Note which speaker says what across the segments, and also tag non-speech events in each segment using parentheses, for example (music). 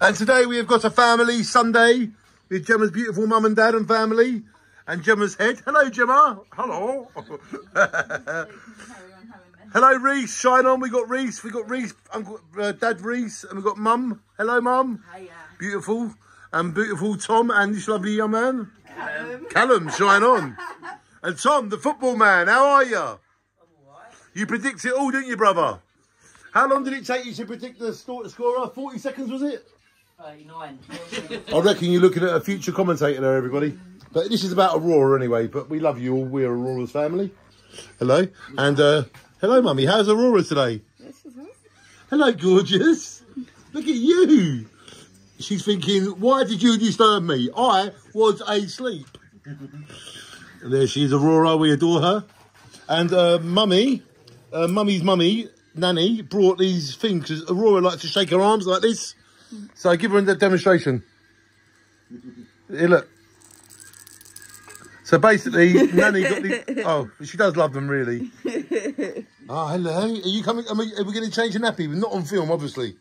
Speaker 1: And today we have got a family Sunday with Gemma's beautiful mum and dad and family. And Gemma's head. Hello, Gemma. Hello. (laughs) Hello, Reese. Shine on. We got Reese. We got Reese, Uncle, uh, Dad Reese, and we got Mum. Hello, Mum.
Speaker 2: Hiya.
Speaker 1: Beautiful. And beautiful Tom and this lovely young man.
Speaker 2: Callum.
Speaker 1: Callum, shine on. And Tom, the football man. How are you? You predict it all, didn't you, brother? How long did it take you to predict the score- scorer? 40 seconds, was it?
Speaker 2: 39.
Speaker 1: I reckon you're looking at a future commentator there, everybody. But this is about Aurora anyway. But we love you all. We're Aurora's family. Hello. And uh, hello, Mummy. How's Aurora today? Hello, gorgeous. Look at you. She's thinking, why did you disturb me? I was asleep. And there she is, Aurora. We adore her. And uh, Mummy, uh, Mummy's mummy, Nanny, brought these things because Aurora likes to shake her arms like this. So give her a demonstration. Here, look. So basically, (laughs) Nanny got the. Oh, she does love them, really. Oh, hello. Are you coming? Are we, are we going to change your nappy? We're not on film, obviously.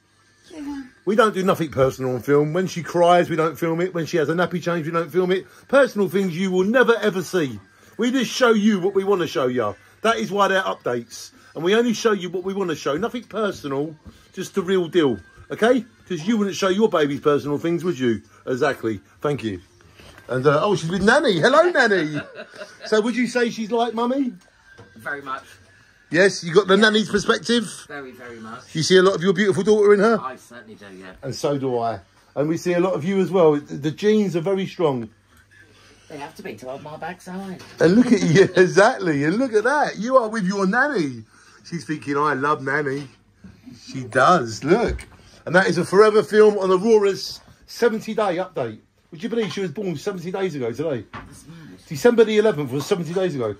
Speaker 1: We don't do nothing personal on film. When she cries, we don't film it. When she has a nappy change, we don't film it. Personal things you will never ever see. We just show you what we want to show you. That is why they're updates. And we only show you what we want to show. Nothing personal, just the real deal. Okay? Because you wouldn't show your baby's personal things, would you? Exactly. Thank you. And, uh, oh, she's with Nanny. Hello, Nanny. (laughs) so would you say she's like Mummy?
Speaker 2: Very much.
Speaker 1: Yes, you got the Nanny's perspective.
Speaker 2: Very, very much.
Speaker 1: You see a lot of your beautiful daughter in her?
Speaker 2: I certainly do, yeah.
Speaker 1: And so do I. And we see a lot of you as well. The genes are very strong.
Speaker 2: They have to be to hold my backside.
Speaker 1: And look at you, (laughs) exactly. And look at that. You are with your nanny. She's thinking, I love nanny. She does, look. And that is a forever film on Aurora's 70 day update. Would you believe she was born 70 days ago today? December the 11th was 70 days ago.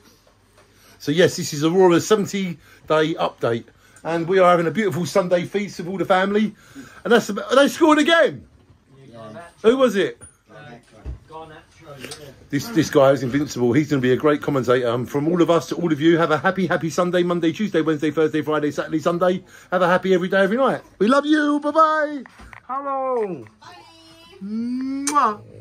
Speaker 1: So, yes, this is Aurora's 70 day update. And we are having a beautiful Sunday feast with all the family. And that's about, they scored again. Who was it? This this guy is invincible. He's going to be a great commentator. Um, from all of us to all of you, have a happy, happy Sunday, Monday, Tuesday, Wednesday, Thursday, Friday, Saturday, Sunday. Have a happy every day, every night. We love you. Bye bye. Hello. Bye. Mwah.